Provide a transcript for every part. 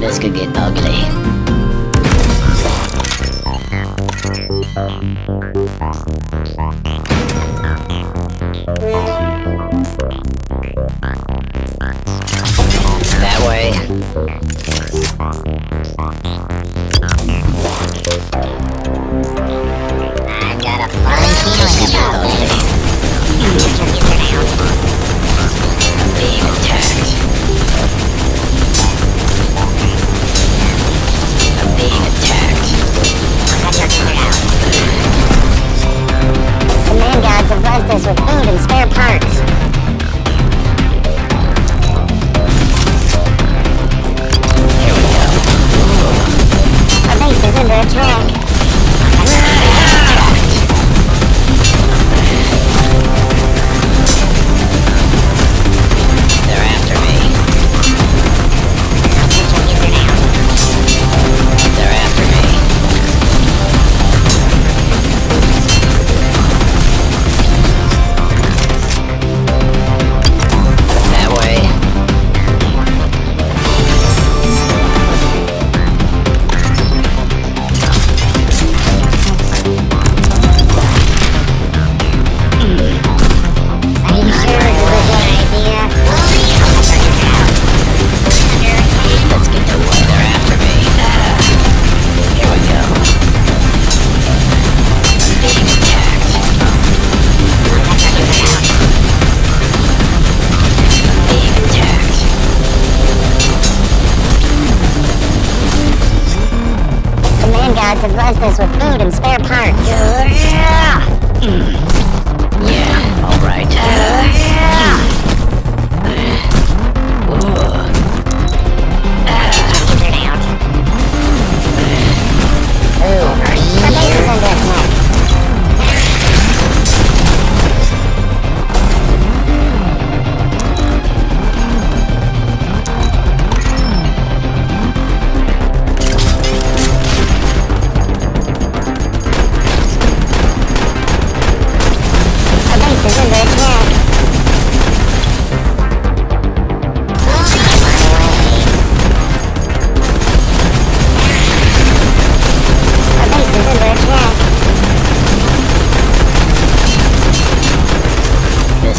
this could get ugly. That's right. and rifles with food and spare parts. Yeah. Mm.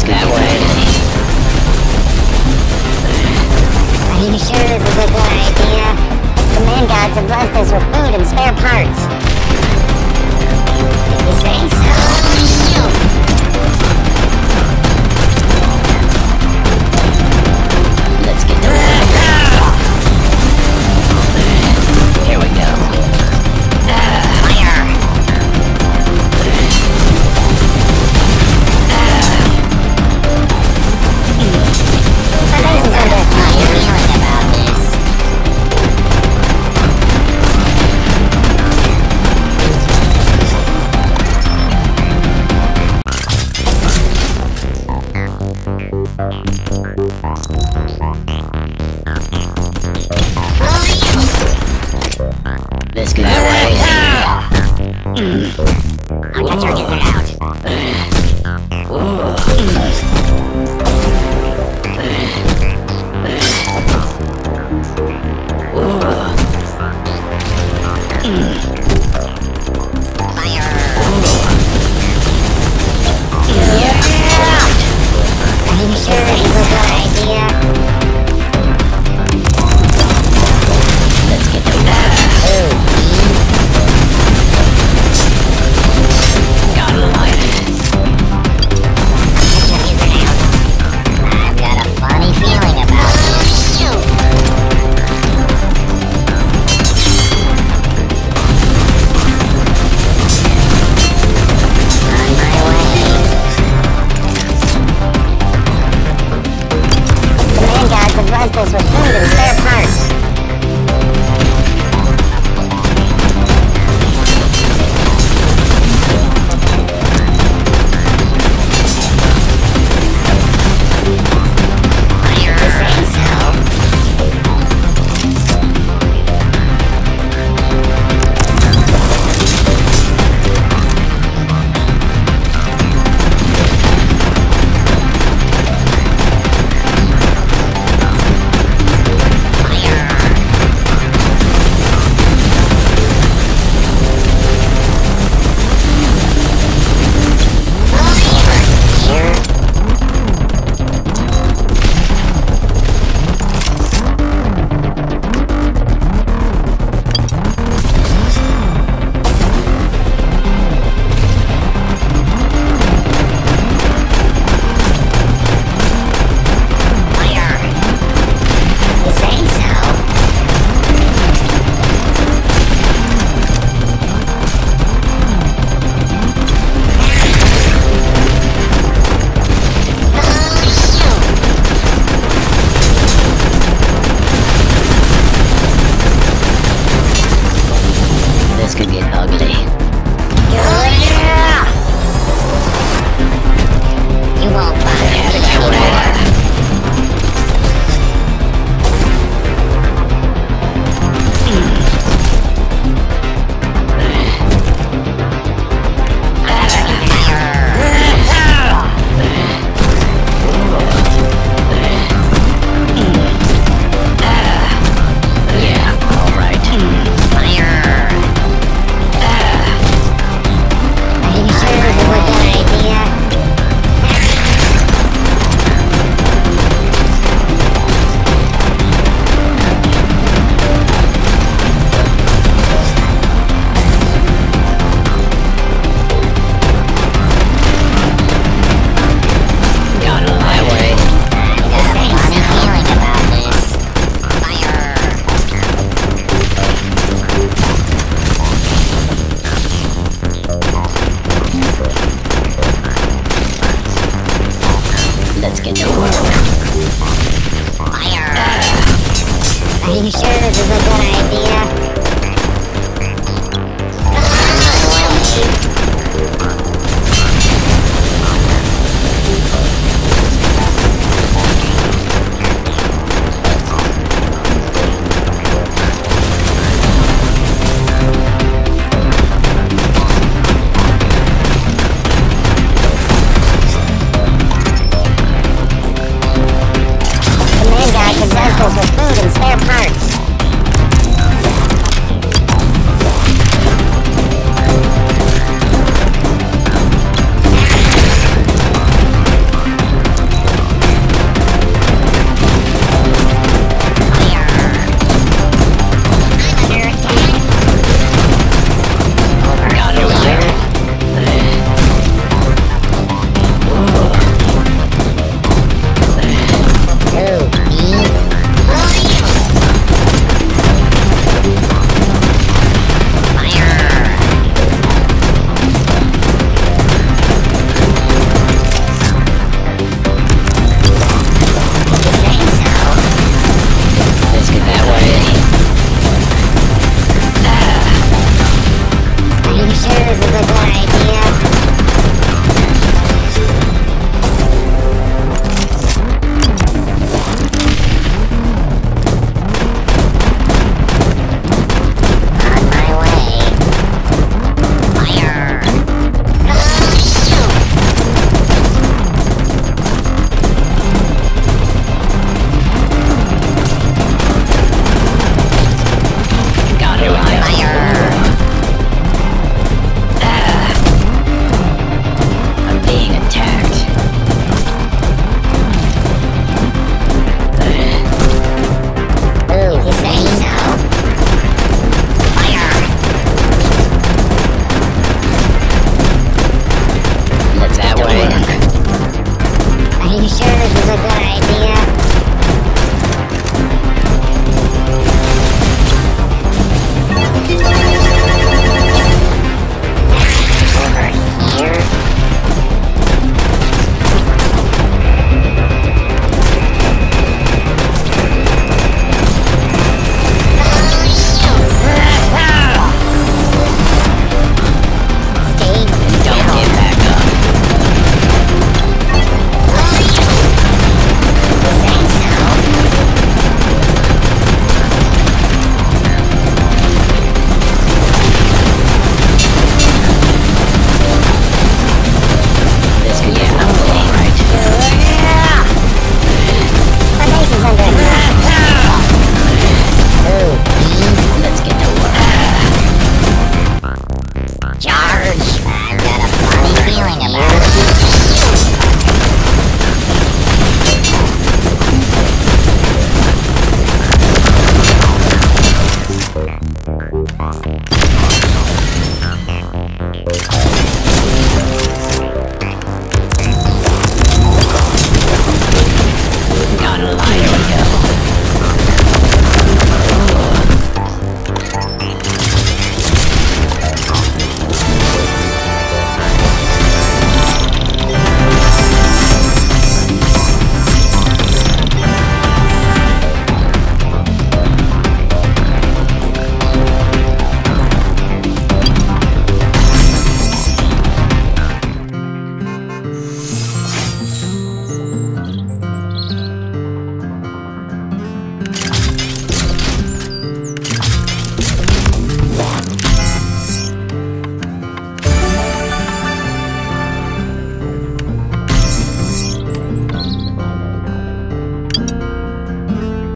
Scott Are you sure this is a good idea? The man gods have blessed us with food and spare parts. This could be I gotta get it out.